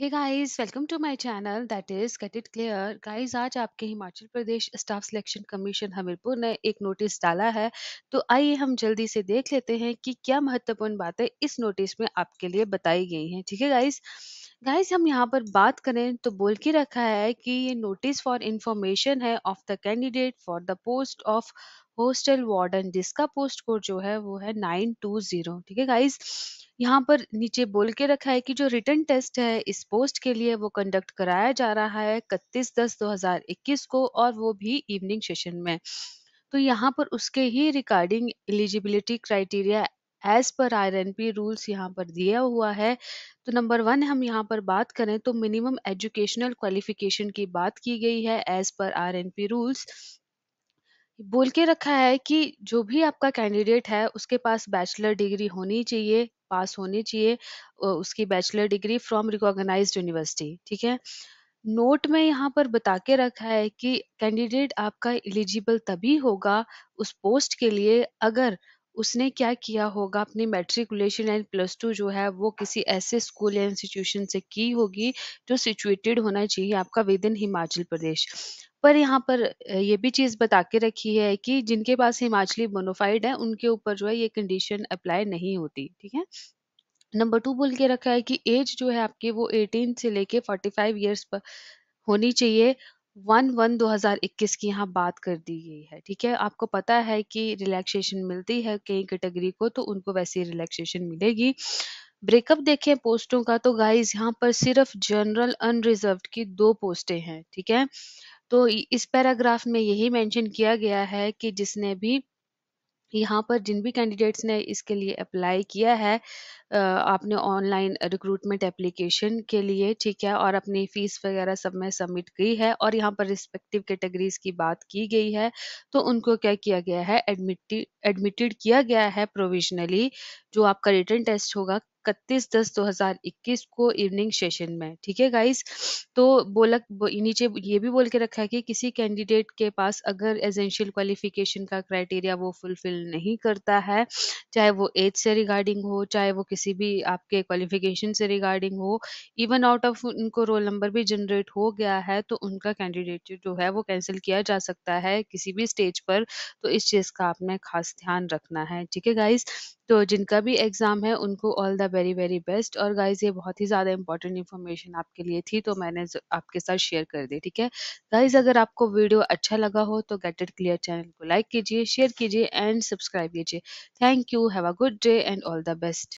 Hey guys welcome to my channel that is get it clear guys आज आपके Himachal Pradesh staff selection commission Hamirpur ने एक notice डाला है। तो आइए हम जल्दी से देख लेते हैं कि क्या महत्वपूर्ण बातें इस नोटिस में आपके लिए बताई गई हैं। ठीक है गाइस गाइस हम यहाँ पर बात करें तो बोल के रखा है कि ये नोटिस फॉर इंफॉर्मेशन है of the candidate for the post of hostel warden जिसका पोस्ट कोड जो है वो है नाइन टू ज़ीरो ठीक है गाइस यहाँ पर नीचे बोल के रखा है कि जो रिटर्न टेस्ट है, इस पोस्ट के लिए वो कंडक्ट कराया जा रहा है इकतीस दस दो हज़ार इक्कीस को और वो भी इवनिंग सेशन में। तो यहाँ पर उसके ही रिगार्डिंग एलिजिबिलिटी क्राइटेरिया एज पर आर एन पी रूल्स यहाँ पर दिया हुआ है। तो नंबर वन हम यहाँ पर बात करें तो मिनिमम एजुकेशनल क्वालिफिकेशन की बात की गई है एज पर आर एन पी रूल्स बोल के रखा है कि जो भी आपका कैंडिडेट है, उसके पास बैचलर डिग्री होनी चाहिए। पास होनी चाहिए उसकी bachelor degree from recognised university, ठीक है? नोट में यहाँ पर बता के रखा है कि कैंडिडेट आपका एलिजिबल तभी होगा उस पोस्ट के लिए अगर उसने क्या किया होगा? अपनी मैट्रिकुलेशन एंड प्लस टू जो है, वो किसी ऐसे स्कूल या इंस्टीट्यूशन से की होगी जो सिचुएटेड होना चाहिए आपका विद इन हिमाचल प्रदेश। पर यहाँ पर ये भी चीज़ बता के रखी है कि जिनके पास हिमाचली बोनाफाइड है, उनके ऊपर जो है ये कंडीशन अप्लाई नहीं होती, ठीक है? नंबर टू बोल के रखा है कि एज जो है आपकी वो 18 से लेके 45 इयर्स पर होनी चाहिए। वन वन 2021 की यहाँ बात कर दी गई है, ठीक है? आपको पता है कि रिलैक्सेशन मिलती है कई कैटेगरी को तो उनको वैसी रिलैक्सेशन मिलेगी। ब्रेकअप देखें पोस्टों का तो गाइस यहाँ पर सिर्फ़ जनरल अनरिजर्व की दो पोस्टें हैं, ठीक है? तो इस पैराग्राफ में यही मेंशन किया गया है कि जिसने भी यहाँ पर जिन भी कैंडिडेट्स ने इसके लिए अप्लाई किया है आपने ऑनलाइन रिक्रूटमेंट एप्लीकेशन के लिए, ठीक है, और अपनी फ़ीस वगैरह सब में सबमिट की है और यहाँ पर रिस्पेक्टिव कैटेगरीज की बात की गई है तो उनको क्या किया गया है? एडमिटेड एडमिटेड किया गया है प्रोविजनली जो आपका रिटर्न टेस्ट होगा इकतीस दस दो हज़ार इक्कीस को इवनिंग सेशन में। ठीक है गाइस तो बोला नीचे ये भी बोल के रखा है कि किसी कैंडिडेट के पास अगर एजेंशियल क्वालिफिकेशन का क्राइटेरिया वो फुलफिल नहीं करता है, चाहे वो एज से रिगार्डिंग हो, चाहे वो किसी भी आपके क्वालिफिकेशन से रिगार्डिंग हो इवन आउट ऑफ़ उनको रोल नंबर भी जनरेट हो गया है तो उनका कैंडिडेट जो है वो कैंसिल किया जा सकता है किसी भी स्टेज पर। तो इस चीज़ का आपने खास ध्यान रखना है। ठीक है गाइस तो जिनका भी एग्ज़ाम है, उनको all the very very best और गाइज़ ये बहुत ही ज़्यादा इंपॉर्टेंट इन्फॉर्मेशन आपके लिए थी तो मैंने आपके साथ शेयर कर दी, ठीक है? गाइज़ अगर आपको वीडियो अच्छा लगा हो तो गेट इट क्लियर चैनल को लाइक कीजिए शेयर कीजिए एंड सब्सक्राइब कीजिए। Thank you have a good day and all the best